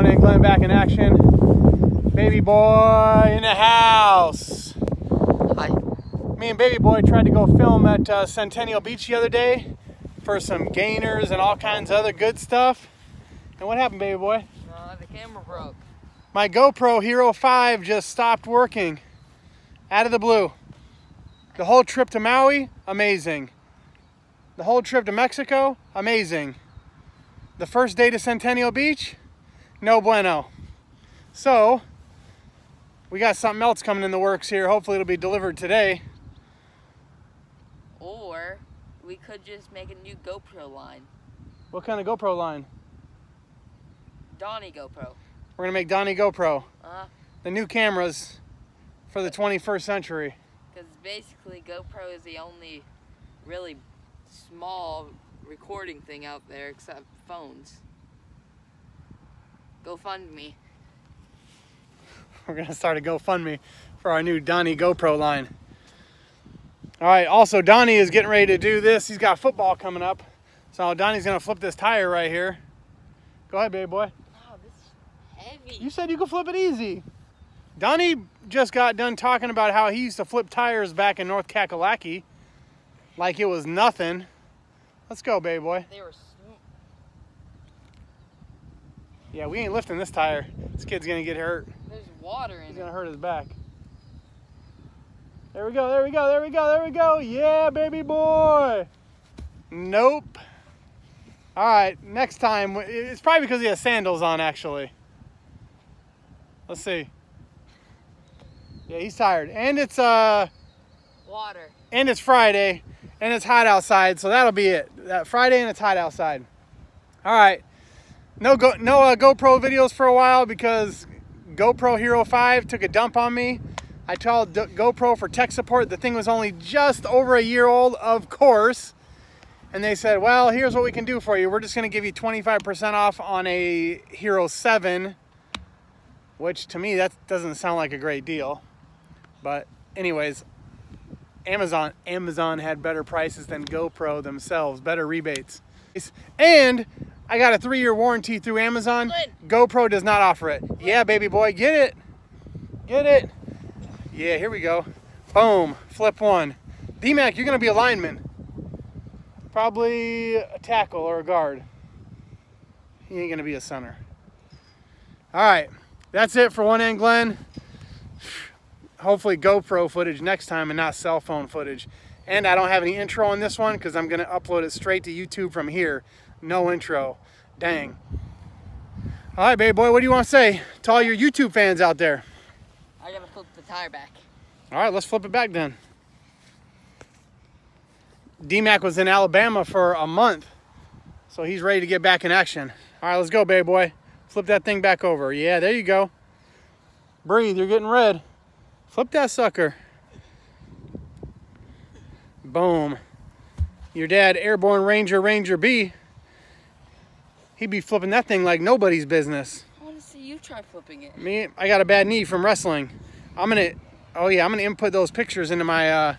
One and Glen back in action. Baby boy in the house. Hi. Me and Baby Boy tried to go film at uh, Centennial Beach the other day for some gainers and all kinds of other good stuff. And what happened, Baby Boy? Uh, the camera broke. My GoPro Hero 5 just stopped working out of the blue. The whole trip to Maui, amazing. The whole trip to Mexico, amazing. The first day to Centennial Beach, no bueno. So, we got something else coming in the works here. Hopefully it'll be delivered today. Or we could just make a new GoPro line. What kind of GoPro line? Donnie GoPro. We're gonna make Donnie GoPro. Uh, The new cameras for the 21st century. because basically GoPro is the only really small recording thing out there except phones. GoFundMe. We're gonna start a GoFundMe for our new Donnie GoPro line. All right, also Donnie is getting ready to do this. He's got football coming up. So Donnie's gonna flip this tire right here. Go ahead, baby boy. Wow, this is heavy. You said you could flip it easy. Donnie just got done talking about how he used to flip tires back in North Kakalaki like it was nothing. Let's go, baby boy. They were. sm- Yeah, we ain't lifting this tire. This kid's gonna get hurt. There's water in He's it. gonna hurt his back. There we go, there we go, there we go, there we go. Yeah, baby boy. Nope. All right, next time. It's probably because he has sandals on, actually. Let's see. Yeah, he's tired. And it's uh Water. and it's Friday and it's hot outside, so that'll be it. That Friday and it's hot outside. All right. No go no uh, GoPro videos for a while because GoPro Hero 5 took a dump on me. I called GoPro for tech support. The thing was only just over a year old, of course. And they said, "Well, here's what we can do for you. We're just going to give you 25% off on a Hero 7." Which to me that doesn't sound like a great deal. But anyways, Amazon Amazon had better prices than GoPro themselves, better rebates. And I got a three-year warranty through Amazon. GoPro does not offer it. Yeah, baby boy, get it. Get it. Yeah, here we go. Boom. Flip one. D-Mac, you're gonna be a lineman. Probably a tackle or a guard. He ain't gonna be a center. All right, that's it for one end Glen hopefully GoPro footage next time and not cell phone footage. And I don't have any intro on this one because I'm going to upload it straight to YouTube from here. No intro. Dang. All right, baby boy, what do you want to say to all your YouTube fans out there? I gotta flip the tire back. All right, let's flip it back then. D-Mac was in Alabama for a month, so he's ready to get back in action. All right, let's go, baby boy. Flip that thing back over. Yeah, there you go. Breathe, you're getting red. Flip that sucker. Boom. Your dad, Airborne Ranger Ranger B, he'd be flipping that thing like nobody's business. I wanna see you try flipping it. Me, I got a bad knee from wrestling. I'm gonna, oh yeah, I'm gonna input those pictures into my, uh,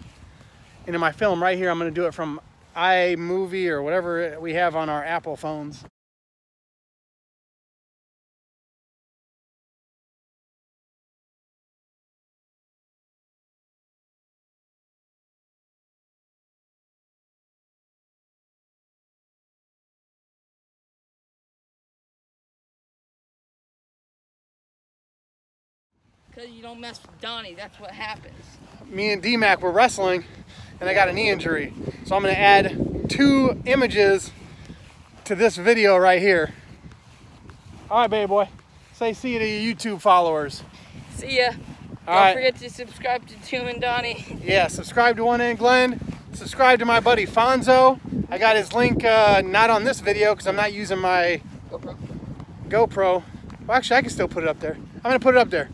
into my film right here. I'm gonna do it from iMovie or whatever we have on our Apple phones. You don't mess with Donnie, that's what happens. Me and D-Mac were wrestling, and I got a knee injury. So I'm gonna add two images to this video right here. All right, baby boy. Say see you to your YouTube followers. See ya. All Don't right. forget to subscribe to Two and Donnie. Yeah, subscribe to One and Glen. Subscribe to my buddy Fonzo. I got his link uh, not on this video because I'm not using my GoPro. GoPro. Well, actually, I can still put it up there. I'm gonna put it up there.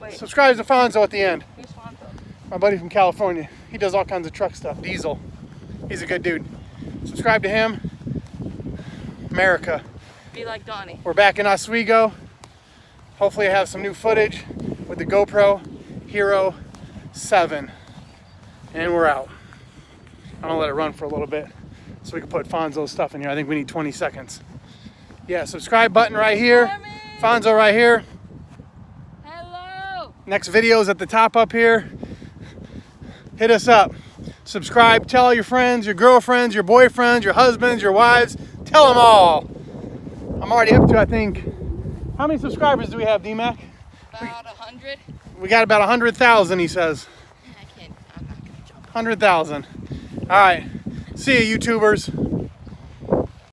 Wait, Subscribe to Fonzo at the end. who's Fonzo? My buddy from California. He does all kinds of truck stuff. Diesel. He's a good dude. Subscribe to him. America. Be like Donnie. We're back in Oswego. Hopefully I have some new footage with the GoPro Hero 7. And we're out. I'm gonna let it run for a little bit so we can put Fonzo's stuff in here. I think we need 20 seconds. Yeah, subscribe button right here. Fonzo right here. Next video is at the top up here. Hit us up. Subscribe. Tell your friends, your girlfriends, your boyfriends, your husbands, your wives. Tell them all. I'm already up to, I think, how many subscribers do we have, D-Mac? About a hundred. We got about 100,000, he says. I can't. I'm not gonna jump. 100,000. All right. See you, YouTubers.